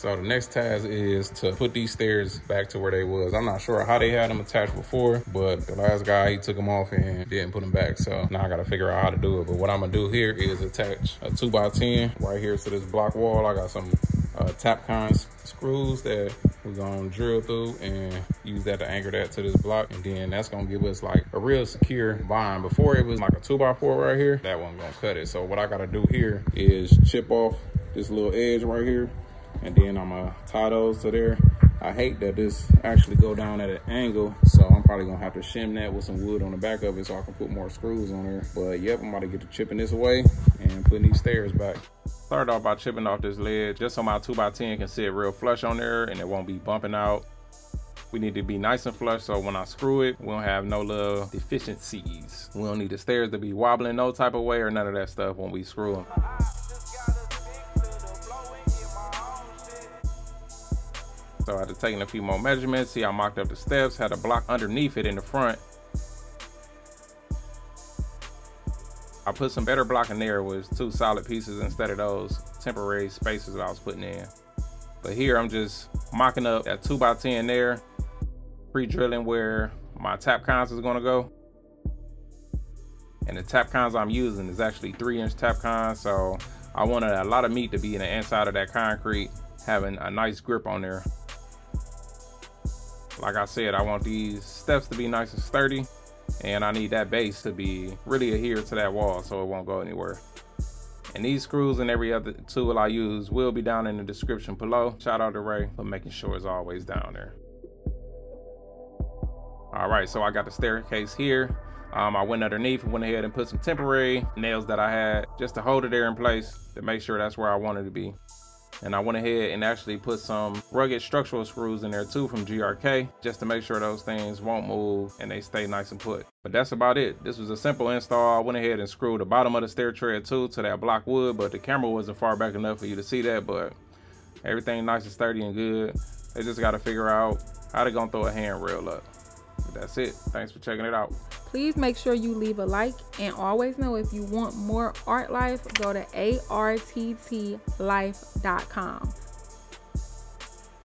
So the next task is to put these stairs back to where they was. I'm not sure how they had them attached before, but the last guy, he took them off and didn't put them back. So now I gotta figure out how to do it. But what I'm gonna do here is attach a two by 10 right here to this block wall. I got some uh, Tapcon screws that we're gonna drill through and use that to anchor that to this block. And then that's gonna give us like a real secure bind. Before it was like a two by four right here, that one gonna cut it. So what I gotta do here is chip off this little edge right here and then I'm gonna tie those to there. I hate that this actually go down at an angle, so I'm probably gonna have to shim that with some wood on the back of it so I can put more screws on there. But yep, I'm about to get to chipping this away and putting these stairs back. Started off by chipping off this ledge just so my 2x10 can sit real flush on there and it won't be bumping out. We need to be nice and flush so when I screw it, we don't have no little deficiencies. We don't need the stairs to be wobbling no type of way or none of that stuff when we screw them. So after taking a few more measurements, see I mocked up the steps, had a block underneath it in the front. I put some better block in there with two solid pieces instead of those temporary spaces that I was putting in. But here I'm just mocking up that 2x10 there, pre-drilling where my Tapcons is gonna go. And the Tapcons I'm using is actually three inch Tapcons. so I wanted a lot of meat to be in the inside of that concrete, having a nice grip on there. Like I said, I want these steps to be nice and sturdy and I need that base to be really adhere to that wall so it won't go anywhere. And these screws and every other tool I use will be down in the description below. Shout out to Rae for making sure it's always down there. All right, so I got the staircase here. Um, I went underneath and went ahead and put some temporary nails that I had just to hold it there in place to make sure that's where I wanted to be. And I went ahead and actually put some rugged structural screws in there too from GRK just to make sure those things won't move and they stay nice and put. But that's about it. This was a simple install. I went ahead and screwed the bottom of the stair tread too to that block wood, but the camera wasn't far back enough for you to see that, but everything nice and sturdy and good. They just got to figure out how they gonna throw a handrail up. But that's it. Thanks for checking it out. Please make sure you leave a like and always know if you want more ARTT Life, go to arttlife.com.